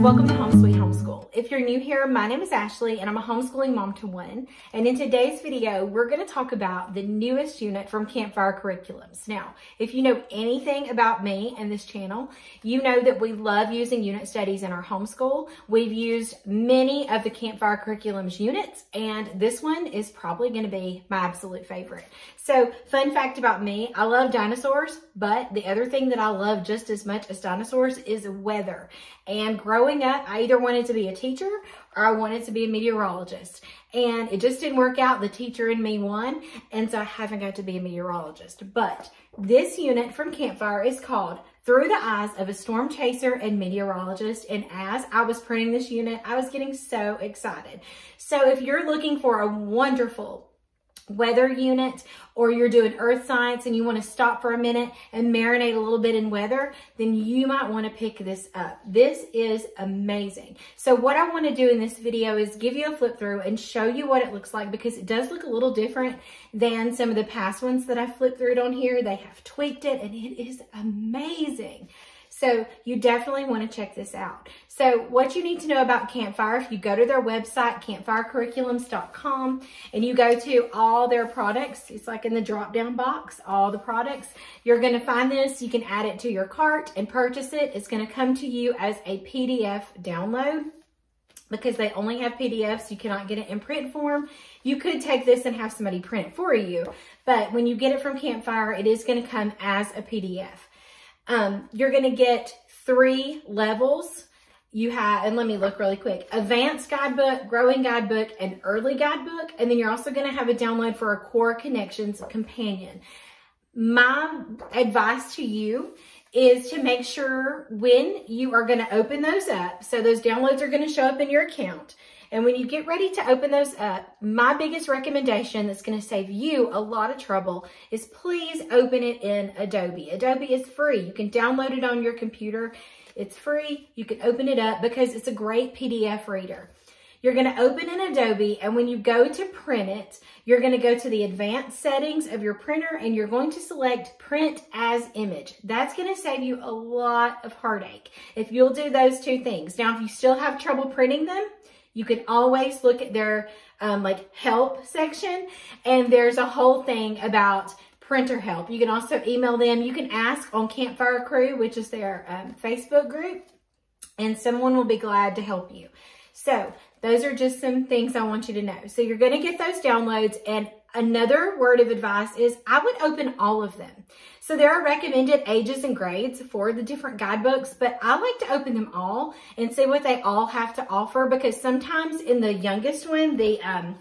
welcome to Home Sweet Homeschool. If you're new here, my name is Ashley and I'm a homeschooling mom to one. And in today's video, we're gonna talk about the newest unit from Campfire Curriculums. Now, if you know anything about me and this channel, you know that we love using unit studies in our homeschool. We've used many of the Campfire Curriculums units and this one is probably gonna be my absolute favorite. So fun fact about me, I love dinosaurs, but the other thing that I love just as much as dinosaurs is weather. And growing up, I either wanted to be a teacher or I wanted to be a meteorologist. And it just didn't work out. The teacher in me won. And so I haven't got to be a meteorologist. But this unit from Campfire is called Through the Eyes of a Storm Chaser and Meteorologist. And as I was printing this unit, I was getting so excited. So if you're looking for a wonderful weather unit or you're doing earth science and you want to stop for a minute and marinate a little bit in weather, then you might want to pick this up. This is amazing. So what I want to do in this video is give you a flip through and show you what it looks like because it does look a little different than some of the past ones that I flipped through it on here. They have tweaked it and it is amazing. So you definitely want to check this out. So what you need to know about Campfire, if you go to their website, campfirecurriculums.com, and you go to all their products, it's like in the drop-down box, all the products, you're going to find this. You can add it to your cart and purchase it. It's going to come to you as a PDF download because they only have PDFs. You cannot get it in print form. You could take this and have somebody print it for you. But when you get it from Campfire, it is going to come as a PDF. Um, you're going to get three levels. You have, and let me look really quick, advanced guidebook, growing guidebook, and early guidebook. And then you're also going to have a download for a core connections companion. My advice to you is to make sure when you are going to open those up, so those downloads are going to show up in your account, and when you get ready to open those up, my biggest recommendation that's going to save you a lot of trouble is please open it in Adobe. Adobe is free. You can download it on your computer. It's free. You can open it up because it's a great PDF reader. You're going to open in Adobe and when you go to print it, you're going to go to the advanced settings of your printer and you're going to select print as image. That's going to save you a lot of heartache if you'll do those two things. Now, if you still have trouble printing them, you can always look at their um, like help section and there's a whole thing about printer help. You can also email them. You can ask on Campfire Crew, which is their um, Facebook group, and someone will be glad to help you. So those are just some things I want you to know. So you're going to get those downloads and Another word of advice is I would open all of them. So there are recommended ages and grades for the different guidebooks, but I like to open them all and see what they all have to offer because sometimes in the youngest one, the um,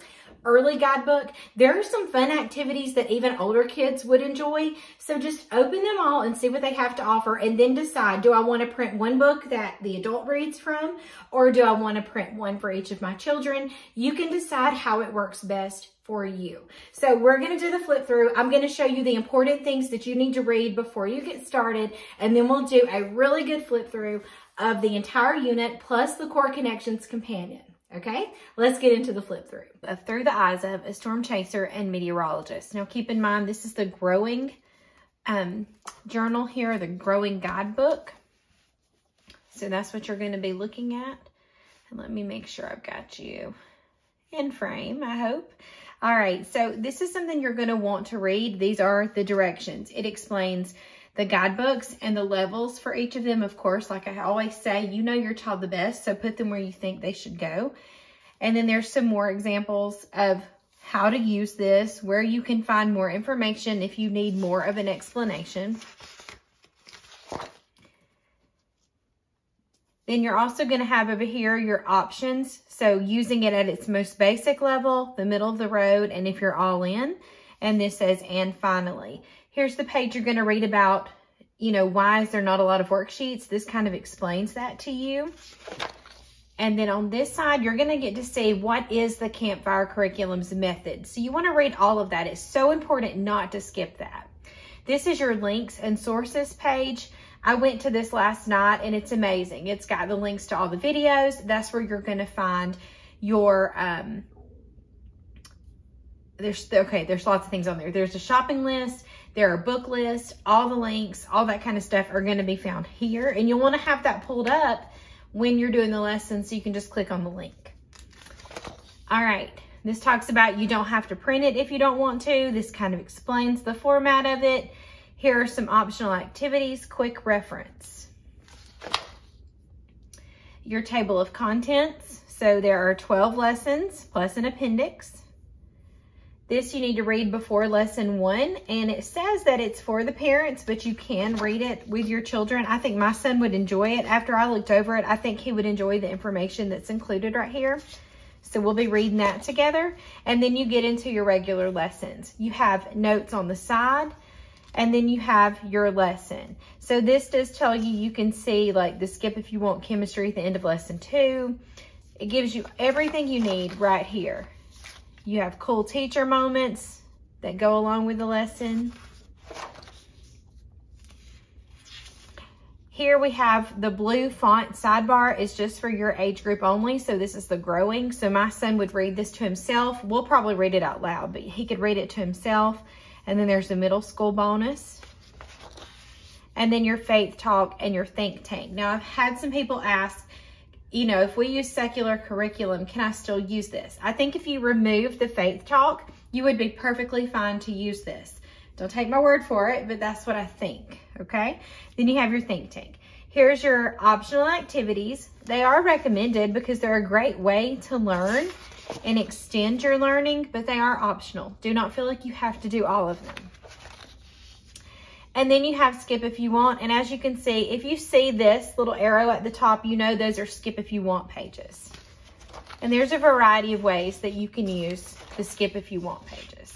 early guidebook, there are some fun activities that even older kids would enjoy. So just open them all and see what they have to offer and then decide, do I want to print one book that the adult reads from or do I want to print one for each of my children? You can decide how it works best for you. So we're going to do the flip through. I'm going to show you the important things that you need to read before you get started. And then we'll do a really good flip through of the entire unit plus the core connections companion. Okay, let's get into the flip through. Of Through the Eyes of a Storm Chaser and Meteorologist. Now keep in mind, this is the growing um, journal here, the growing guidebook. So that's what you're going to be looking at. And let me make sure I've got you in frame, I hope. All right, so this is something you're going to want to read. These are the directions. It explains the guidebooks and the levels for each of them. Of course, like I always say, you know your child the best, so put them where you think they should go. And then there's some more examples of how to use this, where you can find more information if you need more of an explanation. Then you're also going to have over here your options. So using it at its most basic level, the middle of the road, and if you're all in. And this says, and finally. Here's the page you're going to read about, you know, why is there not a lot of worksheets? This kind of explains that to you. And then on this side, you're going to get to see what is the Campfire Curriculum's method. So you want to read all of that. It's so important not to skip that. This is your links and sources page. I went to this last night and it's amazing. It's got the links to all the videos. That's where you're going to find your, um, there's, okay, there's lots of things on there. There's a shopping list. There are book lists, all the links, all that kind of stuff are going to be found here. And you'll want to have that pulled up when you're doing the lesson so you can just click on the link. All right, this talks about you don't have to print it if you don't want to. This kind of explains the format of it. Here are some optional activities, quick reference. Your table of contents. So there are 12 lessons plus an appendix. This you need to read before lesson one, and it says that it's for the parents, but you can read it with your children. I think my son would enjoy it. After I looked over it, I think he would enjoy the information that's included right here. So we'll be reading that together, and then you get into your regular lessons. You have notes on the side, and then you have your lesson. So this does tell you, you can see like the skip if you want chemistry at the end of lesson two. It gives you everything you need right here. You have cool teacher moments that go along with the lesson. Here we have the blue font sidebar is just for your age group only. So this is the growing. So my son would read this to himself. We'll probably read it out loud, but he could read it to himself. And then there's the middle school bonus. And then your faith talk and your think tank. Now I've had some people ask, you know, if we use secular curriculum, can I still use this? I think if you remove the faith talk, you would be perfectly fine to use this. Don't take my word for it, but that's what I think, okay? Then you have your think tank. Here's your optional activities. They are recommended because they're a great way to learn and extend your learning, but they are optional. Do not feel like you have to do all of them. And then you have skip if you want. And as you can see, if you see this little arrow at the top, you know those are skip if you want pages. And there's a variety of ways that you can use the skip if you want pages.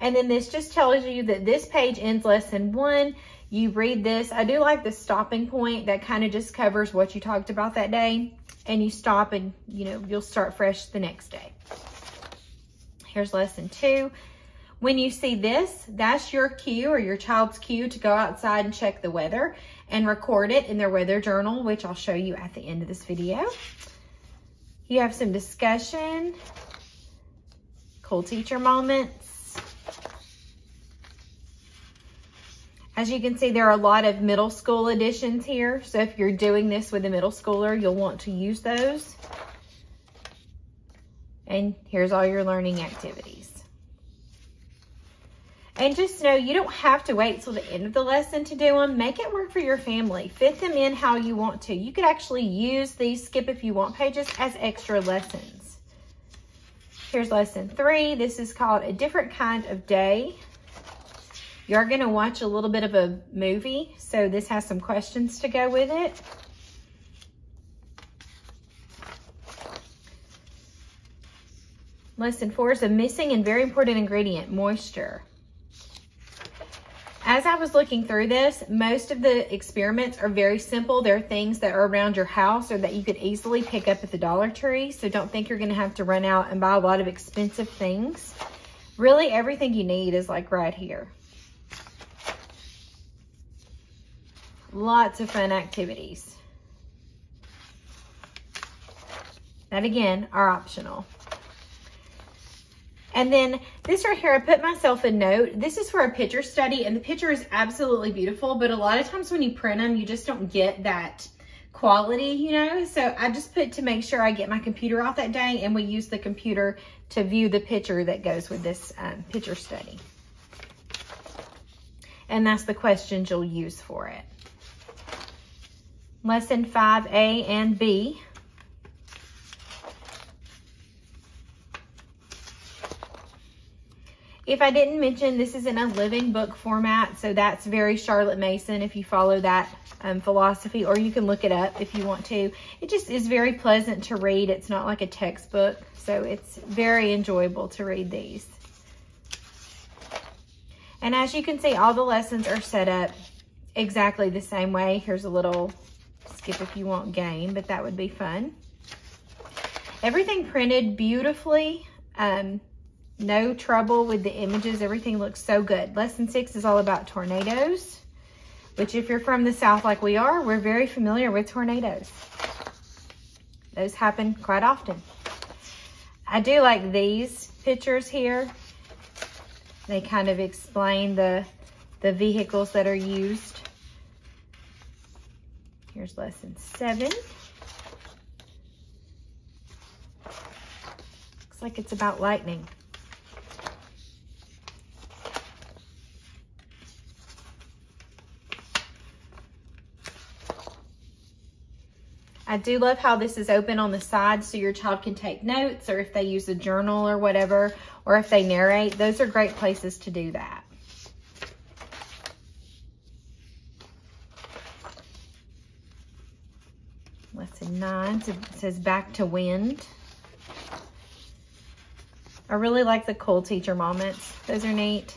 And then this just tells you that this page ends lesson one. You read this. I do like the stopping point that kind of just covers what you talked about that day. And you stop and, you know, you'll start fresh the next day. Here's lesson two. When you see this, that's your cue or your child's cue to go outside and check the weather and record it in their weather journal, which I'll show you at the end of this video. You have some discussion, cool teacher moments. As you can see, there are a lot of middle school editions here. So if you're doing this with a middle schooler, you'll want to use those. And here's all your learning activities. And just know you don't have to wait till the end of the lesson to do them. Make it work for your family. Fit them in how you want to. You could actually use these skip if you want pages as extra lessons. Here's lesson three. This is called a different kind of day. You're going to watch a little bit of a movie, so this has some questions to go with it. Lesson four is a missing and very important ingredient, moisture. As I was looking through this, most of the experiments are very simple. They're things that are around your house or that you could easily pick up at the Dollar Tree. So don't think you're going to have to run out and buy a lot of expensive things. Really, everything you need is like right here. Lots of fun activities. That again are optional. And then this right here, I put myself a note. This is for a picture study and the picture is absolutely beautiful, but a lot of times when you print them, you just don't get that quality, you know? So I just put to make sure I get my computer off that day and we use the computer to view the picture that goes with this um, picture study. And that's the questions you'll use for it. Lesson 5A and B If I didn't mention, this is in a living book format, so that's very Charlotte Mason if you follow that um, philosophy, or you can look it up if you want to. It just is very pleasant to read. It's not like a textbook, so it's very enjoyable to read these. And as you can see, all the lessons are set up exactly the same way. Here's a little skip if you want game, but that would be fun. Everything printed beautifully. Um, no trouble with the images. Everything looks so good. Lesson six is all about tornadoes, which if you're from the South like we are, we're very familiar with tornadoes. Those happen quite often. I do like these pictures here. They kind of explain the, the vehicles that are used. Here's lesson seven. Looks like it's about lightning. I do love how this is open on the side so your child can take notes or if they use a journal or whatever, or if they narrate, those are great places to do that. Lesson nine says back to wind. I really like the cool teacher moments. Those are neat.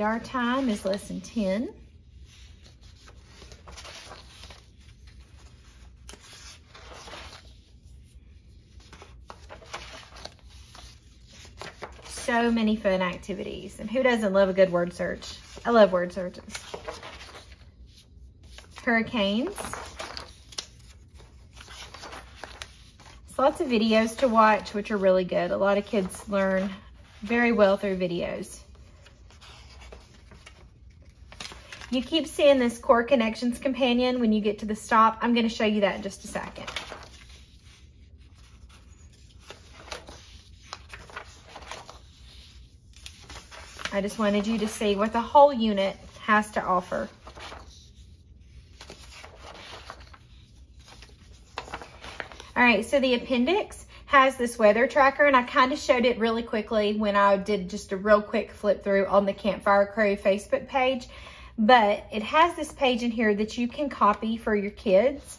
Radar time is lesson 10. So many fun activities. And who doesn't love a good word search? I love word searches. Hurricanes. lots of videos to watch, which are really good. A lot of kids learn very well through videos. You keep seeing this core connections companion when you get to the stop. I'm going to show you that in just a second. I just wanted you to see what the whole unit has to offer. All right, so the appendix has this weather tracker and I kind of showed it really quickly when I did just a real quick flip through on the Campfire Crew Facebook page but it has this page in here that you can copy for your kids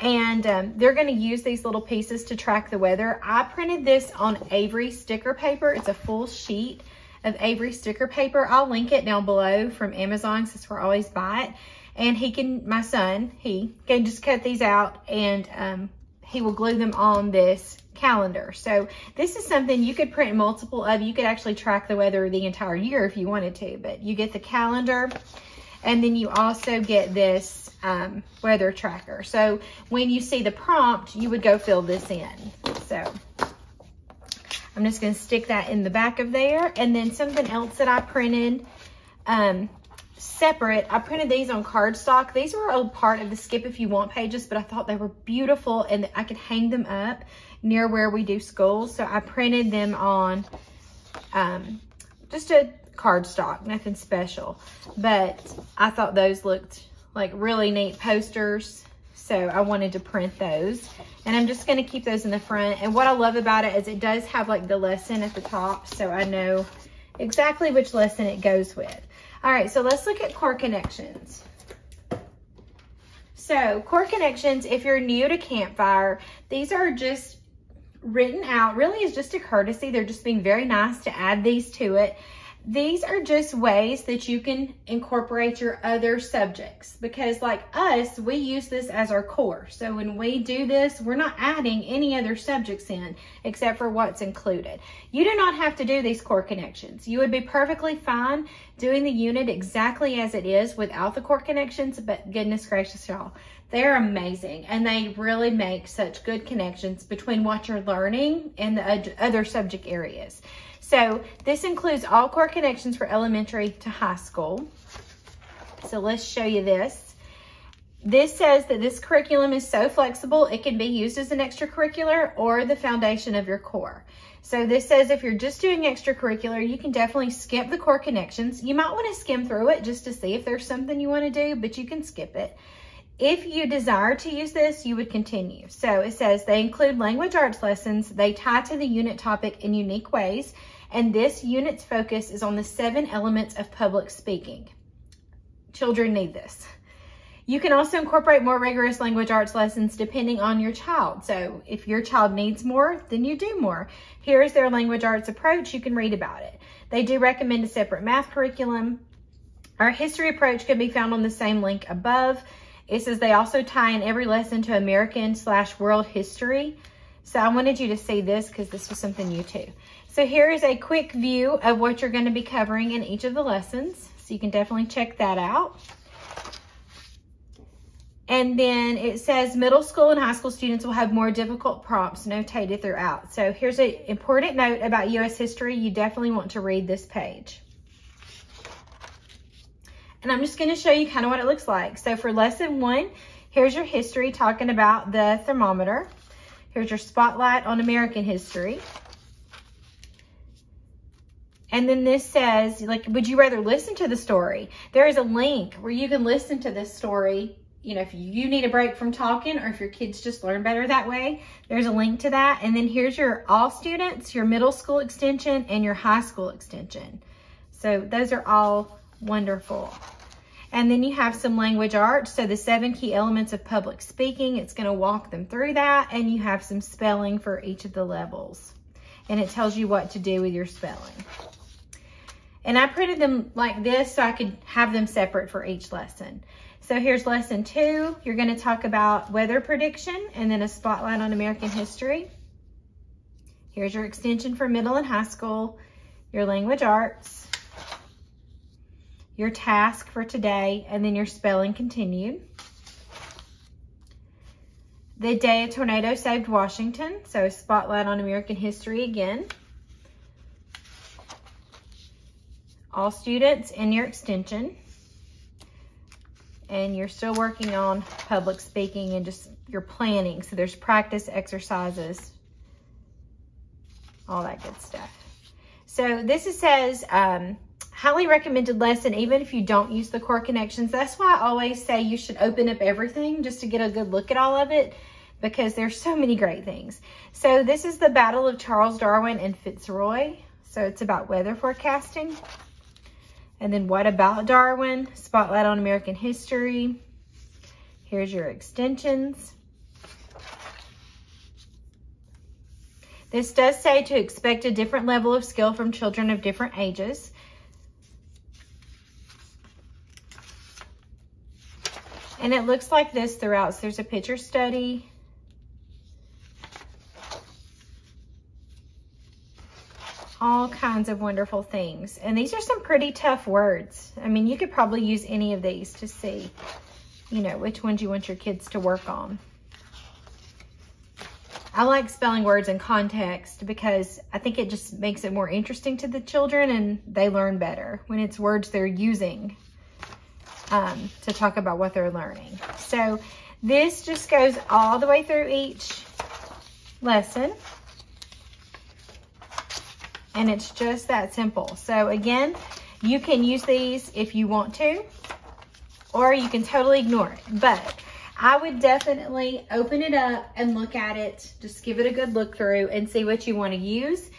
and um, they're going to use these little pieces to track the weather. I printed this on Avery sticker paper. It's a full sheet of Avery sticker paper. I'll link it down below from Amazon since we're always buy it. And he can, my son, he can just cut these out and um, he will glue them on this calendar. So this is something you could print multiple of. You could actually track the weather the entire year if you wanted to, but you get the calendar and then you also get this um, weather tracker. So when you see the prompt, you would go fill this in. So I'm just gonna stick that in the back of there. And then something else that I printed um, separate, I printed these on cardstock. These were a part of the Skip If You Want pages, but I thought they were beautiful and I could hang them up near where we do school. So I printed them on um, just a cardstock, nothing special. But I thought those looked like really neat posters. So I wanted to print those. And I'm just going to keep those in the front. And what I love about it is it does have like the lesson at the top. So I know exactly which lesson it goes with. All right, so let's look at core connections. So core connections, if you're new to Campfire, these are just written out, really is just a courtesy. They're just being very nice to add these to it. These are just ways that you can incorporate your other subjects because like us, we use this as our core. So when we do this, we're not adding any other subjects in except for what's included. You do not have to do these core connections. You would be perfectly fine doing the unit exactly as it is without the core connections, but goodness gracious y'all, they're amazing and they really make such good connections between what you're learning and the other subject areas. So this includes all core connections for elementary to high school. So let's show you this. This says that this curriculum is so flexible, it can be used as an extracurricular or the foundation of your core. So this says if you're just doing extracurricular, you can definitely skip the core connections. You might want to skim through it just to see if there's something you want to do, but you can skip it. If you desire to use this, you would continue. So it says they include language arts lessons. They tie to the unit topic in unique ways and this unit's focus is on the seven elements of public speaking. Children need this. You can also incorporate more rigorous language arts lessons depending on your child. So if your child needs more, then you do more. Here is their language arts approach. You can read about it. They do recommend a separate math curriculum. Our history approach can be found on the same link above. It says they also tie in every lesson to American slash world history. So I wanted you to see this because this was something new too. So here is a quick view of what you're going to be covering in each of the lessons. So you can definitely check that out. And then it says middle school and high school students will have more difficult prompts notated throughout. So here's an important note about U.S. history. You definitely want to read this page. And I'm just going to show you kind of what it looks like. So for lesson one, here's your history talking about the thermometer. Here's your spotlight on American history. And then this says, like, would you rather listen to the story? There is a link where you can listen to this story. You know, if you need a break from talking or if your kids just learn better that way, there's a link to that. And then here's your all students, your middle school extension, and your high school extension. So those are all wonderful. And then you have some language arts. So the seven key elements of public speaking, it's going to walk them through that. And you have some spelling for each of the levels. And it tells you what to do with your spelling. And I printed them like this so I could have them separate for each lesson. So here's lesson two. You're going to talk about weather prediction and then a spotlight on American history. Here's your extension for middle and high school, your language arts, your task for today, and then your spelling continued. The day a tornado saved Washington, so spotlight on American history again. All students in your extension. And you're still working on public speaking and just your planning. So there's practice exercises, all that good stuff. So this is, says, um, highly recommended lesson, even if you don't use the core connections. That's why I always say you should open up everything just to get a good look at all of it because there's so many great things. So this is the Battle of Charles Darwin and Fitzroy. So it's about weather forecasting. And then what about Darwin? Spotlight on American history. Here's your extensions. This does say to expect a different level of skill from children of different ages. And it looks like this throughout. So there's a picture study. All kinds of wonderful things. And these are some pretty tough words. I mean, you could probably use any of these to see, you know, which ones you want your kids to work on. I like spelling words in context because I think it just makes it more interesting to the children and they learn better when it's words they're using um, to talk about what they're learning. So this just goes all the way through each lesson. And it's just that simple. So again, you can use these if you want to, or you can totally ignore it. But I would definitely open it up and look at it. Just give it a good look through and see what you want to use.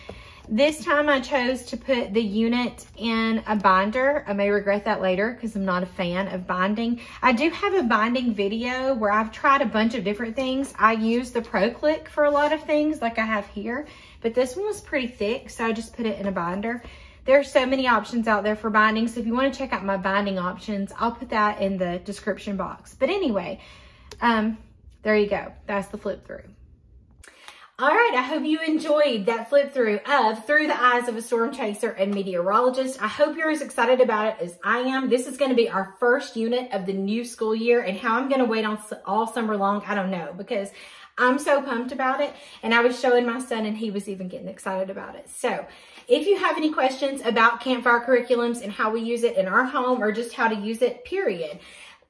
This time I chose to put the unit in a binder. I may regret that later because I'm not a fan of binding. I do have a binding video where I've tried a bunch of different things. I use the ProClick for a lot of things like I have here, but this one was pretty thick, so I just put it in a binder. There are so many options out there for binding, so if you want to check out my binding options, I'll put that in the description box. But anyway, um, there you go. That's the flip through. All right, I hope you enjoyed that flip through of Through the Eyes of a Storm Chaser and Meteorologist. I hope you're as excited about it as I am. This is going to be our first unit of the new school year and how I'm going to wait on all summer long, I don't know because I'm so pumped about it. And I was showing my son and he was even getting excited about it. So if you have any questions about campfire curriculums and how we use it in our home or just how to use it, period,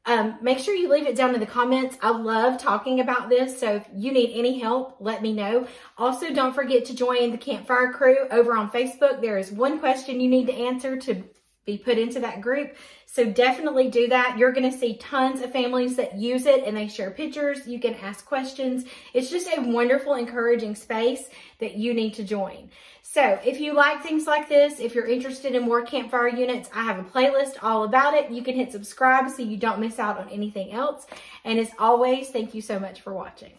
um, make sure you leave it down in the comments. I love talking about this, so if you need any help, let me know. Also, don't forget to join the Campfire Crew over on Facebook. There is one question you need to answer to be put into that group. So definitely do that. You're going to see tons of families that use it and they share pictures. You can ask questions. It's just a wonderful, encouraging space that you need to join. So if you like things like this, if you're interested in more campfire units, I have a playlist all about it. You can hit subscribe so you don't miss out on anything else. And as always, thank you so much for watching.